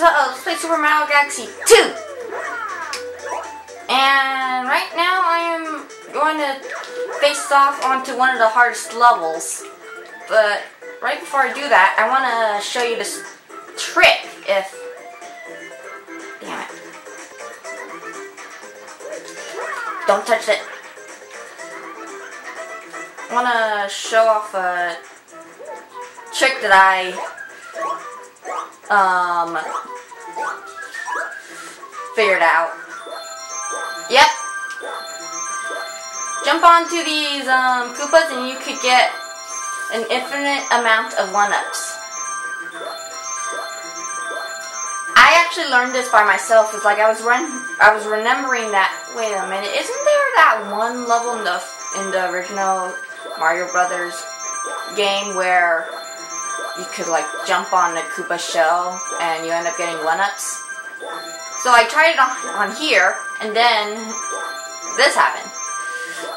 let's play Super Mario Galaxy 2! And right now I am going to face off onto one of the hardest levels. But right before I do that, I want to show you this trick if... Damn it. Don't touch it. I want to show off a trick that I um figured out. Yep. Jump onto these um, Koopas and you could get an infinite amount of one-ups. I actually learned this by myself. It's like I was run I was remembering that wait a minute, isn't there that one level in the in the original Mario Brothers game where you could like jump on the Koopa shell and you end up getting one-ups. So I tried it on, on here and then this happened.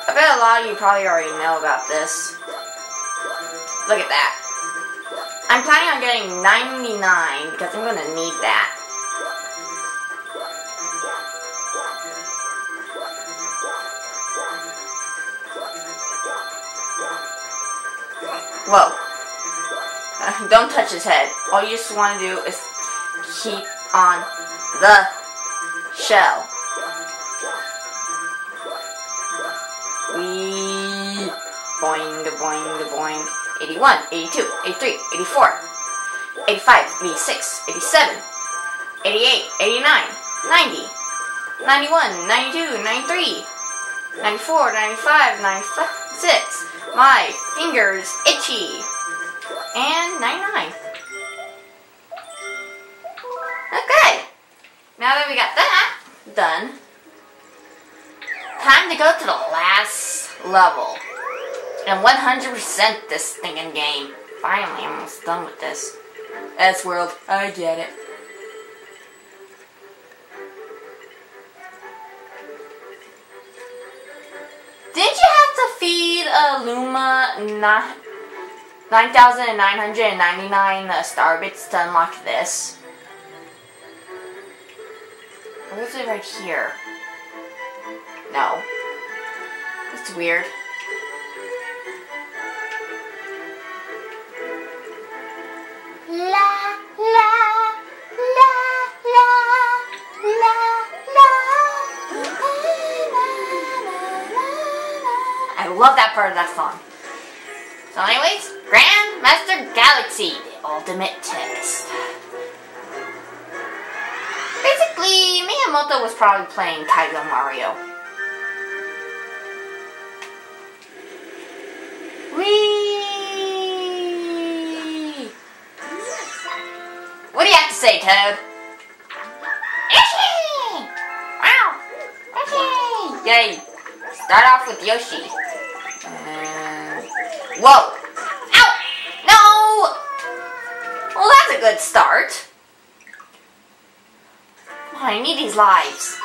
I bet a lot of you probably already know about this. Look at that. I'm planning on getting 99 because I'm going to need that. Whoa. Don't touch his head. All you just want to do is keep on the shell. We boing, boing, boing. 81, 82, 83, 84, 85, 86, 87, 88, 89, 90, 91, 92, 93, 94, 95, 96. My fingers itchy and 99. Now that we got that done, time to go to the last level. And 100% this stinking game. Finally, I'm almost done with this. S World, I get it. Did you have to feed a Luma 9,999 uh, star bits to unlock this? Or was it right here? No. It's weird. La la la la la la I love that part of that song. So anyways, Grandmaster Galaxy, the ultimate test. Basically, Miyamoto was probably playing Kaizo Mario. Whee! What do you have to say, Toad? Yoshi! Wow! Yoshi! Yay! Start off with Yoshi. Uh, whoa! Ow! No! Well, that's a good start. I need these lives.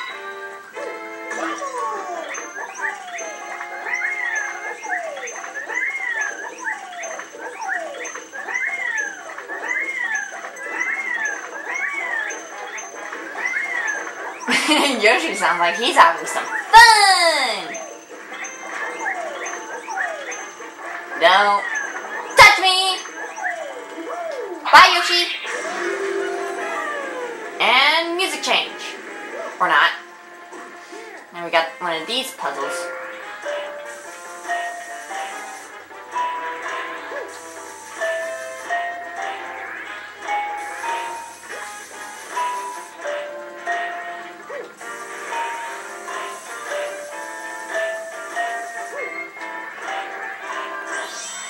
Yoshi sounds like he's having some fun! Don't touch me! Bye, Yoshi! And music change. Or not. And we got one of these puzzles.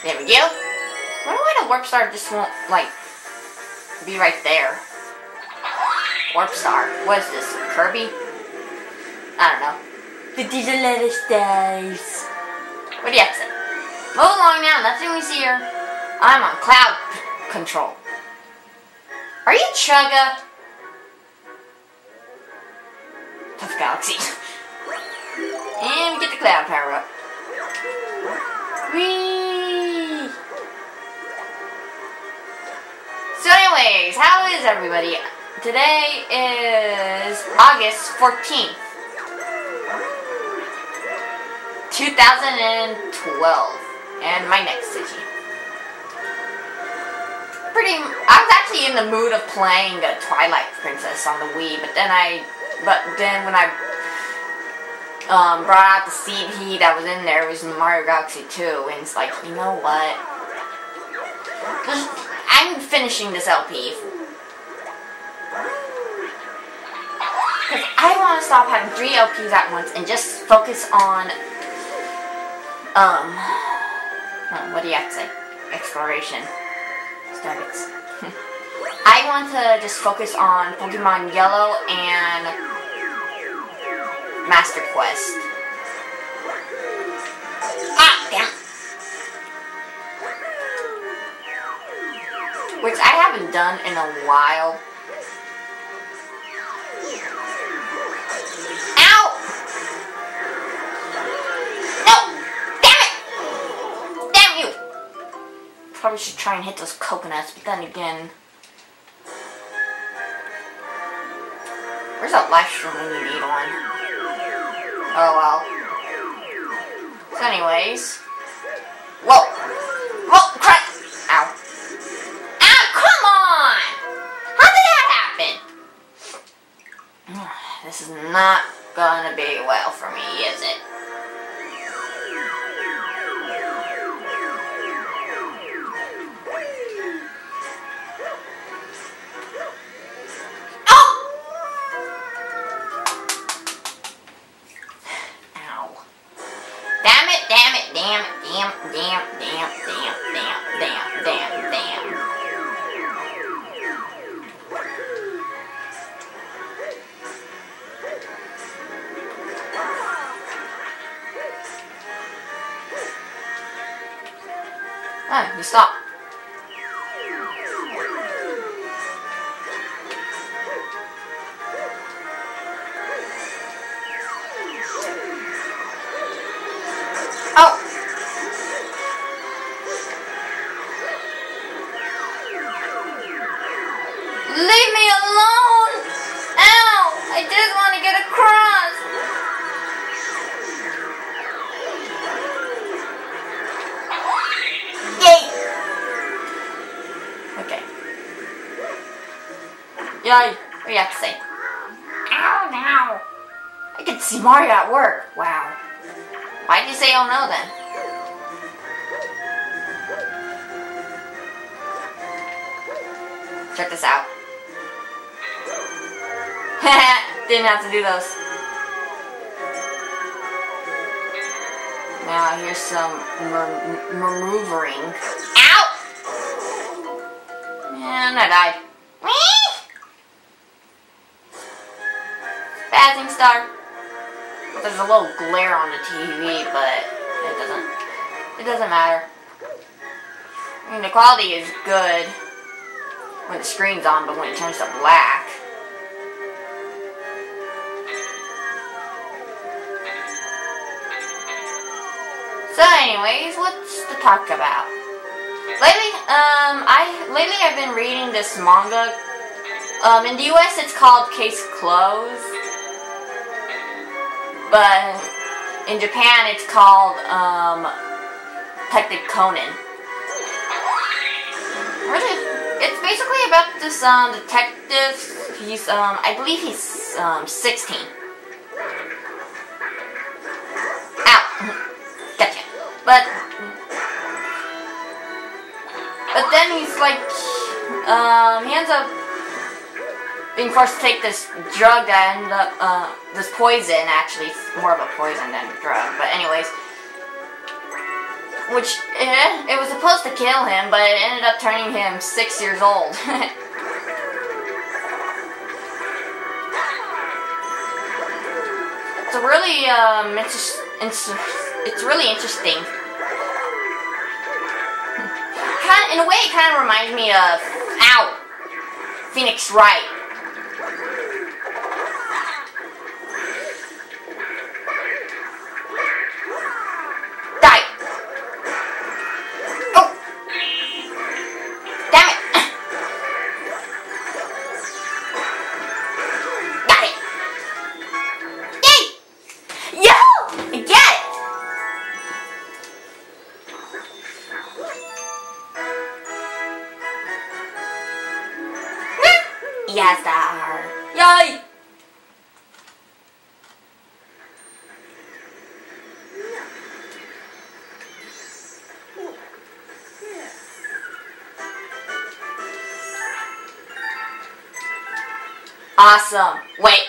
There we go. I wonder why the warp star just won't, like, be right there. Warp star. What is this? Kirby? I don't know. The are little stars. What do you have to say? Move along now. Nothing we see here. I'm on cloud control. Are you Chugga? Tough Galaxy. and we get the cloud power up. Whee! So anyways, how is everybody? Today is August 14th, 2012, and my next city. Pretty, I was actually in the mood of playing a Twilight Princess on the Wii, but then I, but then when I um, brought out the CD that was in there, it was Mario Galaxy 2, and it's like, you know what? I'm finishing this LP. I want to stop having three LPs at once and just focus on, um, what do you have to say? Exploration. Starbucks. I want to just focus on Pokemon Yellow and Master Quest. Ah, damn. Which I haven't done in a while. Probably should try and hit those coconuts, but then again... Where's that live stream you need one? Oh well. So anyways... Whoa! Whoa! Crap! Ow. Ow, come on! How did that happen? This is not gonna be well for me, is it? Damn damn damn, damn, damn, damn, damn, damn, damn. Oh, you stop. Leave me alone! Ow! I just want to get across! Yay! Okay. Yay! What do you have to say? Ow, now! I can see Mario at work. Wow. Why did you say oh no then? Check this out. Didn't have to do those. Now here's some maneuvering. Ow! And I died. Spazzing star. There's a little glare on the TV, but it doesn't. It doesn't matter. I mean, the quality is good when the screen's on, but when it turns to black. Anyways, what's to talk about? Lately, um, I lately I've been reading this manga. Um, in the U.S. it's called Case Closed, but in Japan it's called um, Detective Conan. Really, it's basically about this um detective. He's um, I believe he's um 16. But but then he's like, um, he ends up being forced to take this drug that ended up, uh, this poison, actually, it's more of a poison than a drug, but anyways, which, eh, it was supposed to kill him, but it ended up turning him six years old. it's a really, um, it's, it's, it's really interesting. Kind in a way, it kind of reminds me of, ow, Phoenix Wright. Yes, star. Yay! Awesome. Wait,